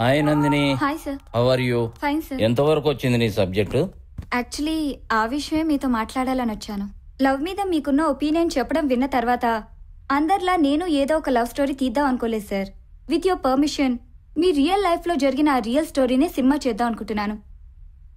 Hi Nandini. Hi sir. How are you fine sir ఎంతవరకు వచ్చింది నీ సబ్జెక్టు? యాక్చువల్లీ ఆ విషయమే మీతో మాట్లాడాలని వచ్చాను. లవ్ మీద మీకున్న ఒపీనియన్ చెప్పడం విన్న తర్వాత అందరిలా నేను ఏదో ఒక లవ్ స్టోరీ తీద్దాం అనుకోలేదు సార్ విత్ యువర్ పర్మిషన్ మీ రియల్ లైఫ్లో జరిగిన ఆ రియల్ స్టోరీనే సినిమా చేద్దాం అనుకుంటున్నాను.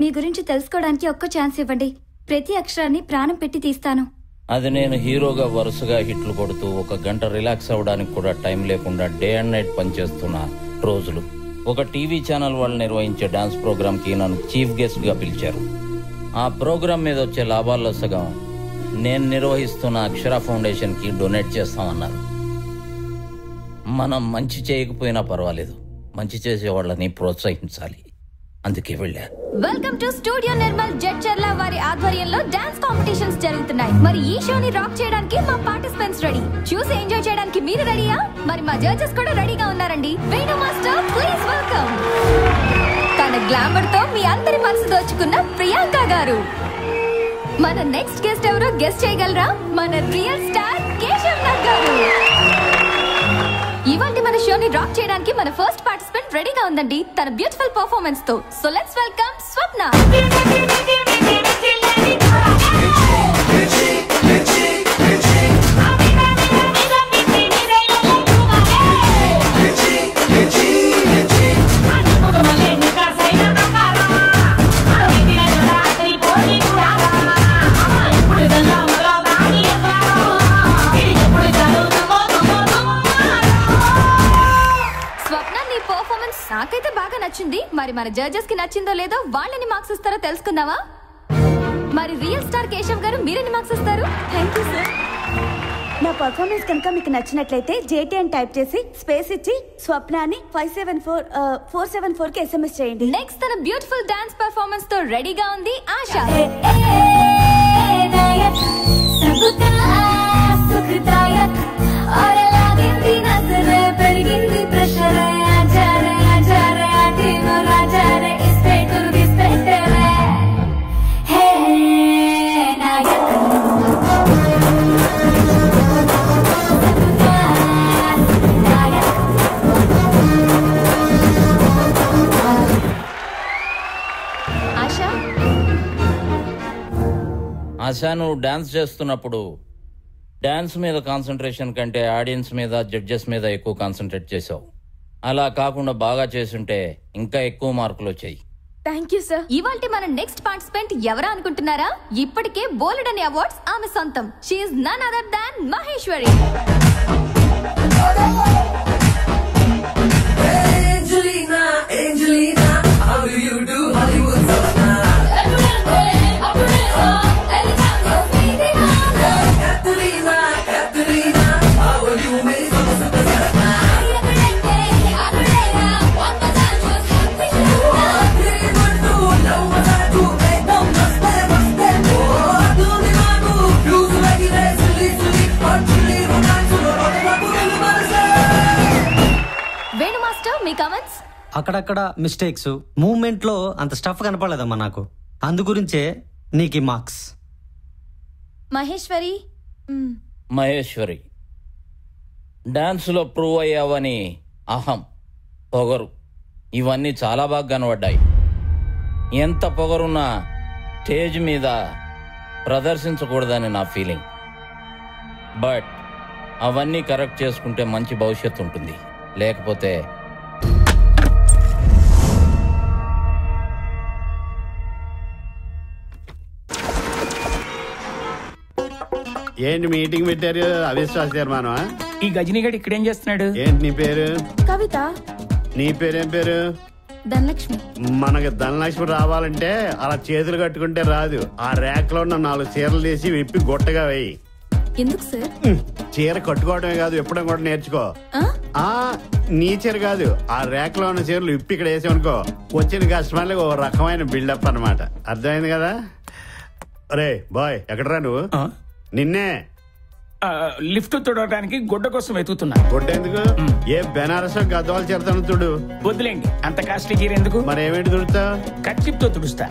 మీ గురించి తెలుసుకోవడానికి ఒక్క ఛాన్స్ ఇవ్వండి. ప్రతి అక్షరాన్ని ప్రాణం పెట్టి తీస్తాను. అది నేను హీరోగా వరుసగా హిట్లు కొడుతూ ఒక గంట రిలాక్స్ అవ్వడానికి కూడా టైం లేకుండా డే అండ్ నైట్ పనిచేస్తున్న రోజులు. ఒక టీవీ ఛానల్ వాళ్ళు నిర్వహించే డాన్స్ ప్రోగ్రామ్కి నన్ను చీఫ్ గెస్ట్గా పిలిచారు. ఆ ప్రోగ్రామ్ మీద వచ్చే లాభాల్లో సగం నేను నిర్వహిస్తున్న అక్షర ఫౌండేషన్కి డొనేట్ చేస్తామన్నారు. మనం మంచి చేయకపోయినా పర్వాలేదు. మంచి చేసే వాళ్ళని ప్రోత్సహించాలి. అందుకే వెళ్ళా. Welcome to studio Nirmal Jadcherla వారి ఆధ్వర్యంలో డాన్స్ కాంపిటీషన్స్ జరుగుతున్నాయి. మరి ఈ షోని రాక్ చేయడానికి మా పార్టిసిపెంట్స్ రెడీ చూసి ఎంజాయ్ చేయడానికి మీరు రెడీయా మరి మా జడ్జెస్ కూడా రెడీగా ఉన్నారండి. వేణు మాస్టర్ ప్లీజ్ వెల్కమ్ తన గ్లామర్తో మీ అందరి మనసు దోచుకున్న ప్రియాంక గారు. మన నెక్స్ట్ గెస్ట్ ఎవరో గెస్ట్ చేయగలరా? మన రియల్ స్టార్ కేశవ్ నాగ్ గారు ఇవాళ మన షోని డ్రాప్ చేయడానికి మన ఫస్ట్ పార్టిసిపెంట్ రెడీగా ఉందండి. తన బ్యూటిఫుల్ పర్ఫార్మెన్స్తో సో లెట్స్ వెల్కమ్ స్వప్న. జడ్జెస్కి నచ్చిందో లేదో వాళ్ళని మార్క్స్ ఇస్తారో తెలుసుకుందామా? మరి రియల్ స్టార్ కేశవ్ గారు మీరెన్ని మార్క్స్ ఇస్తారు? థ్యాంక్ యూ సార్ నా పర్ఫార్మెన్స్ కనుక మీకు నచ్చినట్లయితే జేటీ అని టైప్ చేసి స్పేస్ ఇచ్చి స్వప్న అని five seven four four seven ఫోర్కి ఎస్ఎంఎస్ చేయండి. నెక్స్ట్ తన బ్యూటిఫుల్ డాన్స్ పర్ఫార్మెన్స్తో రెడీగా ఉంది ఆశ. ఆశ నువ్వు డాన్స్ చేస్తున్నప్పుడు డాన్స్ మీద కాన్సన్ట్రేషన్ కంటే ఆడియన్స్ మీద జడ్జెస్ మీద ఎక్కువ కాన్సన్ట్రేట్ చేసావు అలా కాకుండా బాగా చేసుంటే ఇంకా ఎక్కువ మార్కులు వచ్చాయి. Thank you sir. ఇవాల్టి మన నెక్స్ట్ పార్టిసిపెంట్ ఎవరా అనుకుంటున్నారా? ఇప్పటికే బోలెడ్ అనే అవార్డ్స్ ఆమె సొంతం. She none other than Maheshwari. Angelina, Angelina, how do you అక్కడక్కడ మిస్టేక్స్ మూమెంట్లో అంత స్టఫ్ కనపడలేదమ్మా నాకు. అందు గురించే నీకు ఈ మార్క్స్ మహేశ్వరి? మహేశ్వరి డాన్స్లో ప్రూవ్ అయ్యావని అహం పొగరు ఇవన్నీ చాలా బాగా కనబడ్డాయి. ఎంత పొగరున్నా స్టేజ్ మీద ప్రదర్శించకూడదని నా ఫీలింగ్ బట్ అవన్నీ కరెక్ట్ చేసుకుంటే మంచి భవిష్యత్తు ఉంటుంది. లేకపోతే ఏంటి మీటింగ్ పెట్టారు? అవిశ్వాస తీర్మానం ఈ గజనీగడ్ ఇక్కడేం చేస్తున్నాడు? ఏంటి నీ పేరు? కవిత. నీ పేరేం పేరు? ధనలక్ష్మి. మనకి ధనలక్ష్మి రావాలంటే అలా చేతులు కట్టుకుంటే రాదు. ఆ ర్యాక్లో ఉన్న నాలుగు చీరలు తీసి విప్పి గుట్టగా వేయి. ఎందుకు సార్? చీర కట్టుకోవడమే కాదు ఎప్పుడో కూడా నేర్చుకో. ఆ? నీ చీర కాదు. ఆ ర్యాక్లో ఉన్న చీరలు విప్పి ఇక్కడ వేసామనుకో వచ్చిన కస్టమర్లకు ఒక రకమైన బిల్డప్ అన్నమాట. అర్థమైంది కదా? రే బాయ్ ఎక్కడరా నువ్వు? నిన్నే లిఫ్ట్ తుడవడానికి గుడ్డ కోసం వెతుకుతున్నా. ఎందుకు? ఏ బెనారస్ గద్దవాలు చేరుతాను తుడు వద్దులేండి అంత కాస్ట్ గీర ఎందుకు? మరి ఏమేంటి తుడుతా కచ్చిప్తో తుడుస్తా.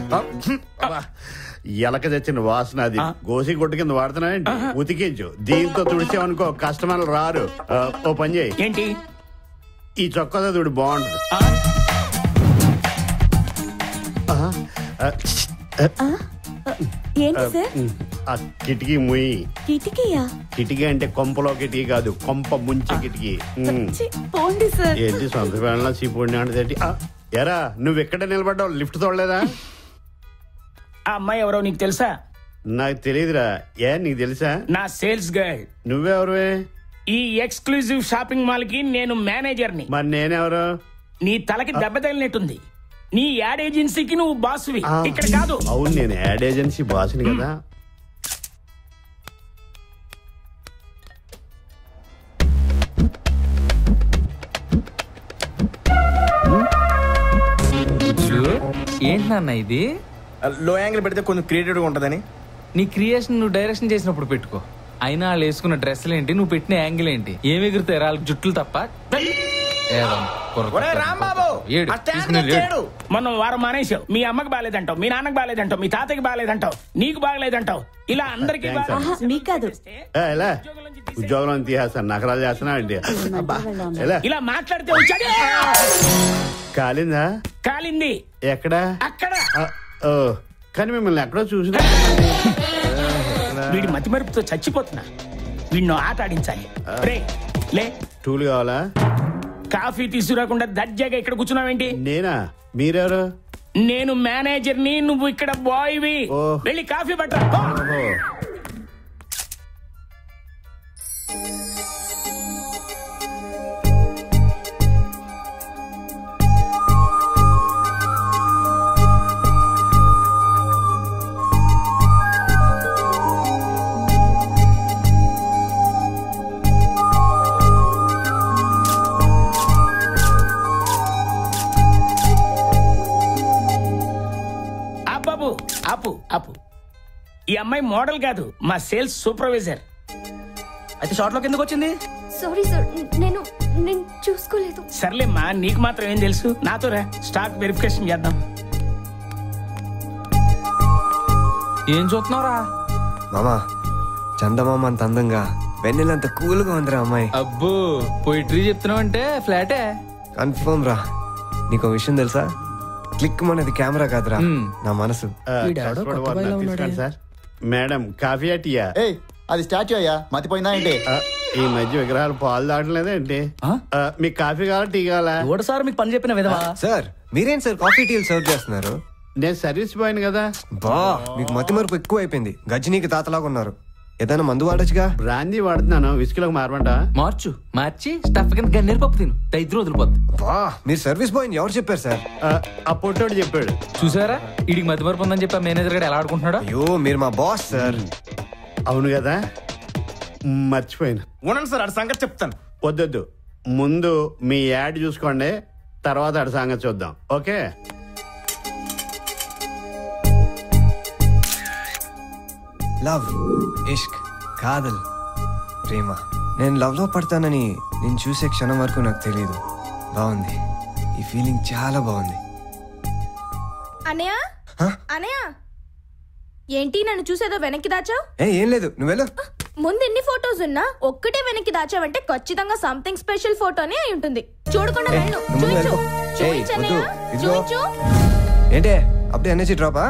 ఎలక తెచ్చిన వాసన అది. గోసి గుడ్డ కింద వాడుతున్నానండి ఉతికించు. దీంతో తుడిచావనుకో కస్టమర్లు రారు. ఓ పని చేయి. ఏంటి? ఈ చొక్కతో తుడు బాగుంటుంది. ఏంటి సార్? ఆ కిటికీ ముయ్యి కిటికీయా? కిటికీ అంటే కొంపలో కిటికీ కాదు కొంప ముంచే కిటికీ. ఉమ్. ఛీ, పోండి సార్. ఏంటి సొంత వేళ అంటే ఎరా నువ్వు ఎక్కడ నిలబడ్డావు? లిఫ్ట్ తోడలేదా? ఆ అమ్మాయి ఎవరో నీకు తెలుసా? నాకు తెలియదురా. ఏ నీకు తెలుసా? నా సేల్స్ గర్ల్. నువ్వెవరువే ఈ ఎక్స్క్లూజివ్ షాపింగ్ మాల్కి నేను మేనేజర్ని. మరి నేనెవరు? నీ తలకి దెబ్బ తగిలినట్టుంది. నీ యాడ్ ఏజెన్సీకి నువ్వు బాసువి. ఇక్కడ కాదు. అవును నేను యాడ్ ఏజెన్సీ బాస్ని కదా. ఏంటి నాన్న ఇది? లో యాంగిల్ పెడితే కొంచెం క్రియేటివ్గా ఉంటుందని. నీ క్రియేషన్ నువ్వు డైరెక్షన్ చేసినప్పుడు పెట్టుకో. అయినా వాళ్ళు వేసుకున్న డ్రెస్సులు ఏంటి? నువ్వు పెట్టిన యాంగిల్ ఏంటి? ఏమి ఎగురుతాయి? వాళ్ళకి జుట్టులు తప్ప. మనం వారం మానేసావు మీ అమ్మకి బాగాలేదంటావు మీ నాన్నకి బాగాలేదంటావు మీ తాతకి బాగాలేదంటావు నీకు బాగాలేదంటావు. ఇలా అందరికి ఉద్యోగం తీసేస్తాను నకరాలు చేస్తున్నా ఇలా మాట్లాడితే వచ్చాడు. కాలిందా? కాలింది. ఎక్కడా? అక్కడ. ఓ కానీ మిమ్మల్ని ఎక్కడో చూసినా వీడి మతి మరుపుతో చచ్చిపోతున్నా. వీడిని ఆట ఆడించాలి రే లే. టూల్ కావాలా? కాఫీ తీసుకురాకుండా దర్జాగా ఇక్కడ కూర్చున్నావేంటి? నేనా? మీరెవరు? నేను మేనేజర్ని నువ్వు ఇక్కడ బాయ్వి. ఓ. వెళ్ళి కాఫీ పట్ట మోడల్ కాదు మా సేల్స్ సూపర్వైజర్. అయితే షార్ట్లోకి ఎందుకు వచ్చింది? సారీ సార్ నేను నేను చూసుకోలేదు. సర్లేమ్మా నీకు మాత్రం ఏం తెలుసు? నాతో రా స్టాక్ వెరిఫికేషన్ చేద్దాం. ఏం చూస్తున్నావురా? మామా చందమామ అంత అందంగా వెన్నెలంత కూల్గా ఉందిరా అమ్మాయి. అబ్బో పోయిటరీ చెప్తున్నావు అంటే ఫ్లాటే? కన్ఫర్మ్ రా నీకు విషయం తెలుసా? క్లిక్ మనది కెమెరా కాదురా. నా మనసు. సార్ మేడం కాఫీ టీయా ఏయ్ అది స్టాచ్యూ అయ్యా మతిపోయిందా ఏంటి? ఆ, ఈ మధ్య విగ్రహాలు పాలు దాటలేదా ఏంటి? ఆ, మీకు కాఫీ కావాలా టీ కావాలా? ఓడ సార్ మీకు పని చెప్పిన విధవా? సార్ మీరేం సార్ కాఫీ టీలు సర్వ్ చేస్తున్నారు? నేను సర్వీస్ బాయ్ కదా. బా మీకు మతి మరుపు ఎక్కువ అయిపోయింది గజనీకి తాతలాగా ఉన్నారు. ఏదైనా మందు వాడొచ్చుగా? బ్రాందీ వాడుతున్నాను. విస్కీలోకి మారమంటా? మార్చు. మార్చి స్టఫ్ కింద గన్నేరు పప్పు తిను. దైద్యం వదిలిపోద్ది బా మీరు సర్వీస్ బాయ్ ఎవరు చెప్పారు సార్? ఆ, పొట్టోడు చెప్పాడు. చూసారా? ఇడికి మధ్య మరపు ఉందని చెప్పి ఆ మేనేజర్ గారు ఎలా ఆడుకుంటున్నాడో? అయ్యో మీరు మా బాస్ సార్. అవును కదా? మర్చిపోయాను. ఉండండి సార్ అది సంగతి చెప్తాను. వద్దొద్దు. ముందు మీ యాడ్ చూసుకోండి. తర్వాత అడి సంగతి చూద్దాం. ఓకే? లవ్ ఇష్క్ కాదల్ ప్రేమ. నేను లవ్లో పడతానని నేను చూసే క్షణం వరకు నాకు తెలియదు బాగుంది. ఈ ఫీలింగ్ చాలా బాగుంది. అనయా? అనయా? ఏంటి నన్ను చూసేదో వెనక్కి దాచావు? ఏ ఏం లేదు. నువ్వెళ్ళు ముందు ఎన్ని ఫొటోస్ ఉన్నా ఒక్కటే వెనక్కి దాచావంటే ఖచ్చితంగా సంథింగ్ స్పెషల్ ఫోటోనే అయి ఉంటుంది. చూడకుండా ఏ, వెళ్ళు. నువ్వు వెళ్ళిపో. ఏయ్, వద్దు. ఇదిగో. ఏంటే? అప్పుడే ఎనర్జీ డ్రాపా?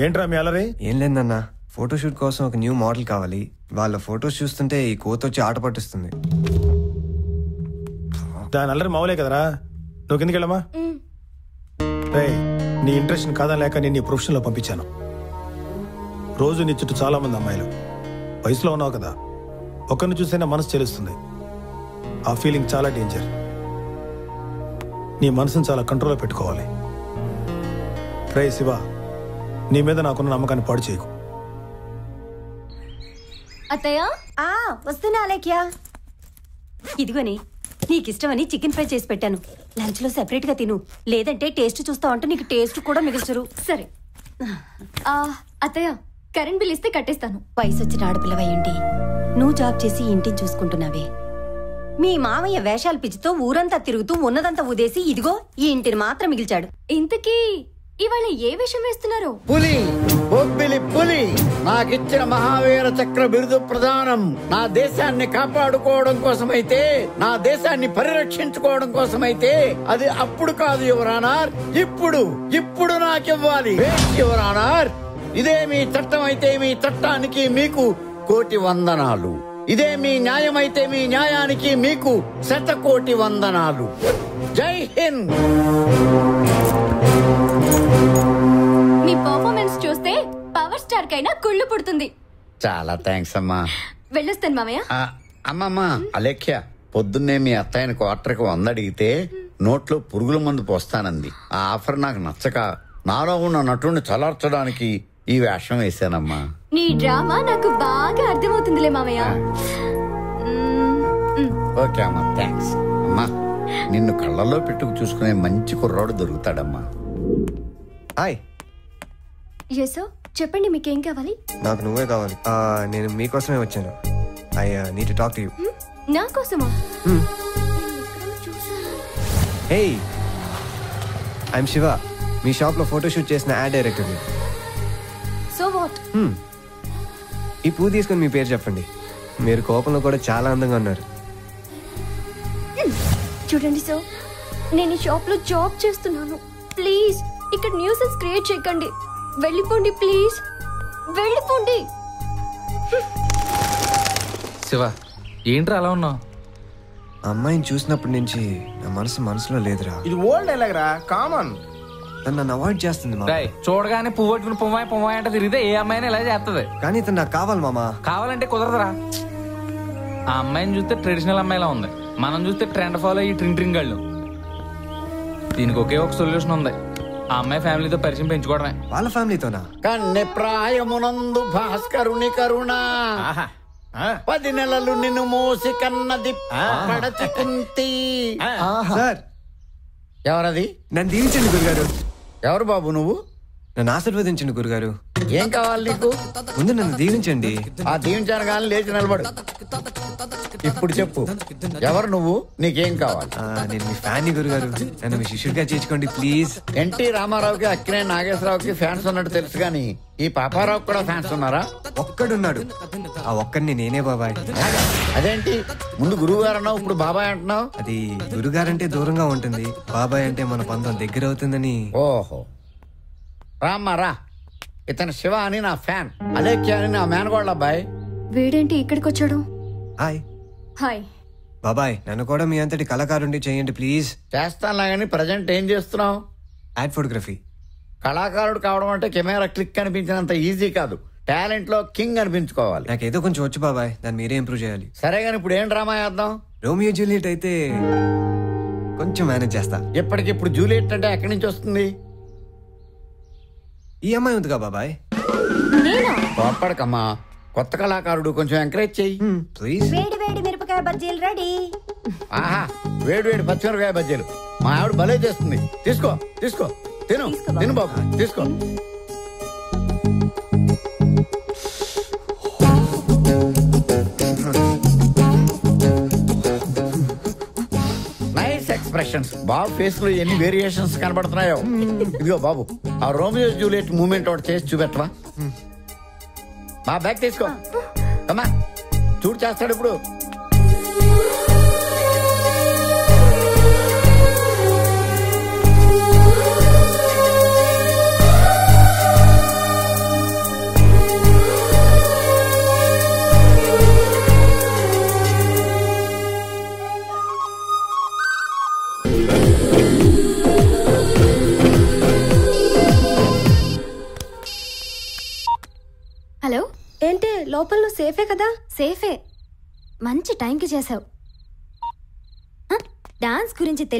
ఏంట్రా మీ అలరి? ఏం లేదన్నా. ఫోటోషూట్ కోసం ఒక న్యూ మోడల్ కావాలి. వాళ్ళ ఫొటోస్ చూస్తుంటే ఈ కోత వచ్చి ఆట పట్టిస్తుంది. దాని అల్లరి మావులే కదరా. నువ్వు కిందకి వెళ్ళమా రేయ్ నీ ఇంట్రెస్ట్ కాదని లేక నేను నీ ప్రొఫెషన్లో పంపించాను. రోజు నీ చుట్టూ చాలా మంది అమ్మాయిలు. వయసులో ఉన్నావు కదా. ఒకరిని చూసైనా మనసు చెలుస్తుంది. ఆ ఫీలింగ్ చాలా డేంజర్ నీ మనసుని చాలా కంట్రోల్లో పెట్టుకోవాలి. రే శివ. నీ మీద నాకున్న నమ్మకాన్ని పాడు చేయకు. అత్తయ్య? ఆ వస్తున్నా అలేఖ్యా. ఇదిగోని నీకు ఇష్టమని చికెన్ ఫ్రై చేసి పెట్టాను. లంచ్లో సెపరేట్గా తిను. లేదంటే టేస్ట్ చూస్తావు అంటే నీకు టేస్ట్ కూడా మిగిల్చరు. సరే. ఆ, అత్తయ్య కరెంట్ బిల్ ఇస్తే కట్టేస్తాను. వయసు వచ్చిన ఆడపిల్లవయ్యండి నువ్వు జాబ్ చేసి ఇంటిని చూసుకుంటున్నావే. మీ మామయ్య వేషాలు పిచ్చితో ఊరంతా తిరుగుతూ ఉన్నదంతా ఉదేసి ఇదిగో ఈ ఇంటిని మాత్రం మిగిల్చాడు. ఇంతకీ ఇవాళ ఏ విషయం వేస్తున్నారు? పులి బొబ్బిలి పులి. నాకిచ్చిన మహావీర చక్ర బిరుదు ప్రధానం నా దేశాన్ని కాపాడుకోవడం కోసమైతే నా దేశాన్ని పరిరక్షించుకోవడం కోసమైతే అది అప్పుడు కాదు యువరానార్ ఇప్పుడు ఇప్పుడు నాకివ్వాలి. యువరానార్ ఇదే మీ చట్టం అయితే మీ చట్టానికి మీకు కోటి వందనాలు. ఇదే మీ న్యాయమైతే మీ న్యాయానికి మీకు శతకోటి వందనాలు. జై హింద్! పర్ఫార్మెన్స్ చూస్తే పవర్ స్టార్ కైనా కుళ్ళు పుడుతుంది. చాలా థ్యాంక్స్ అమ్మా. వెళ్ళొస్తాను మామయ్య. అమ్మమ్మ అలేఖ్య పొద్దున్నే మీ అత్తయ్యని క్వార్టర్కి వంద అడిగితే నోట్లో పురుగుల మందు పోస్తానంది. ఆ ఆఫర్ నాకు నచ్చక నాలో ఉన్న నటుడిని చలార్చడానికి ఈ వేషం వేశానమ్మా. నీ డ్రామా నాకు బాగా అర్థమవుతుందిలే మామయ్య. ఓకే అమ్మా థ్యాంక్స్ అమ్మా నిన్ను కళ్ళల్లో పెట్టుకు చూసుకునే మంచి కుర్రాడు దొరుకుతాడమ్మా. హాయ్. యశో చెప్పండి మీకేం కావాలి? నాకు నువ్వే కావాలి. నేను మీకోసమే వచ్చాను. I need talk to you నా కోసమా? హే ఐఎమ్ శివ మీ షాప్లో ఫోటోషూట్ చేసిన యాడ్ డైరెక్టర్ని సో వాట్ Hmm. ఈ పువ్వు తీసుకొని మీ పేరు చెప్పండి. మీరు కోపంలో కూడా చాలా అందంగా ఉన్నారు. చూడండి సో నేను ఈ షాప్లో జాబ్ చేస్తున్నాను. ప్లీజ్ ఇక్కడ న్యూసెన్స్ క్రియేట్ చేయకండి. వెళ్ళిపోండి ప్లీజ్. వెళ్ళిపోండి. శివ ఏంట్రా అలా ఉన్నావు? అమ్మాయిని చూసినప్పటి నుంచి నా మనసు మనసులో లేదురా. ఇది ఓల్డ్ డైలాగ్ రా కామన్ తను నన్ను అవాయిడ్ చేస్తుంది మామ. రేయ్, చూడగానే పువ్వు పట్టుకుని పువ్వాయి పువ్వాయి అంటే తిరిగితే ఏ అమ్మాయినా ఇలా చేస్తుంది కానీ తను నాకు కావాలి మామ. కావాలంటే కుదరదురా. ఆ అమ్మాయిని చూస్తే ట్రెడిషనల్ అమ్మాయిలా ఉంది. మనం చూస్తే ట్రెండ్ ఫాలో అయ్యి ట్రింగ్ ట్రింగ్ గళ్ళు. దీనికి ఒకే ఒక సొల్యూషన్ ఉంది. ఆ అమ్మాయి ఫ్యామిలీతో పరిచయం పెంచుకోవడమే. వాళ్ళ ఫ్యామిలీతోనా? కన్నె ప్రాయమునందు భాస్కరుని కరుణ. పది నెలలు నిన్ను మోసి కన్నది పడతి కుంతి. సార్. ఎవరది? నన్ను దీవించండి గురుగారు. ఎవరు బాబు నువ్వు? నన్ను ఆశీర్వదించండి గురుగారు. ఏం కావాలి నీకు? ముందు నన్ను దీవించండి. ఆ దీవించాను కానీ లేచి నిలబడు. ఇప్పుడు చెప్పు. ఎవరు నువ్వు? నీకేం కావాలి? ఆ, నేను మీ ఫ్యాన్ గురుగారు. నన్ను మీ శిష్యుడిగా చేర్చుకోండి ప్లీజ్. ఎన్టీ రామారావుకి అక్కినే నాగేశ్వరరావుకి ఫ్యాన్స్ ఉన్నట్టు తెలుసు కానీ ఈ పాపారావు కూడా ఫ్యాన్స్ ఉన్నారా? ఒక్కడున్నాడు. ఆ ఒక్కడిని నేనే బాబాయ్. అదేంటి? ముందు గురువు గారు అన్నావు ఇప్పుడు బాబాయ్ అంటున్నావు? అది గురుగారంటే దూరంగా ఉంటుంది. బాబాయ్ అంటే మన బంధం దగ్గర అవుతుందని. ఓహో. రామ్మా రా. ఇతను శివ అని నా ఫ్యాన్. అలేఖ్య అని నా మేనగోళ్ళ అబ్బాయి. వీడేంటి ఇక్కడికి వచ్చాడు హాయ్. హాయ్. బాబాయ్ నన్ను కూడా మీ అంతటి కళాకారుండి చేయండి ప్లీజ్. చేస్తానులా కానీ ప్రజెంట్ ఏం చేస్తున్నావు? Ad photography. కళాకారుడు కావడం అంటే కెమెరా క్లిక్ అనిపించినంత ఈజీ కాదు. టాలెంట్లో కింగ్ అనిపించుకోవాలి. నాకేదో కొంచెం వచ్చు బాబాయ్ దాన్ని మీరే ఇంప్రూవ్ చేయాలి. సరే కానీ ఇప్పుడు ఏం డ్రామా చేద్దాం? రోమియో జూలియట్ అయితే కొంచెం మేనేజ్ చేస్తా. ఇప్పటికిప్పుడు జూలియట్ అంటే ఎక్కడి నుంచి వస్తుంది? ఈ అమ్మాయి ఉందిగా బాబాయ్? కోప్పడకమ్మా కొత్త కళాకారుడు కొంచెం ఎంకరేజ్ చెయ్యి. ప్లీజ్ వేడి వేడి మిరపకాయ బజ్జీలు రెడీ. ఆహా వేడి వేడి పచ్చిమిరకాయ బజ్జీలు. మా ఆవిడ భలే చేస్తుంది. తీసుకో తీసుకో. తిను. తిను బాబు. తీసుకో. నైస్ ఎక్స్ప్రెషన్స్ బాబు ఫేస్లో ఎన్ని వేరియేషన్స్ కనబడుతున్నాయో. ఇదిగో బాబు ఆ రోమియో జూలియట్ మూమెంట్ ఒకటి చేసి చూపెట్టవా? మా బ్యాగ్ తీసుకో. చూడు చేస్తాడు ఇప్పుడు. సేఫే కదా? సేఫే. మంచి టైంకి చేసావు. డాన్స్ గురించి తెలి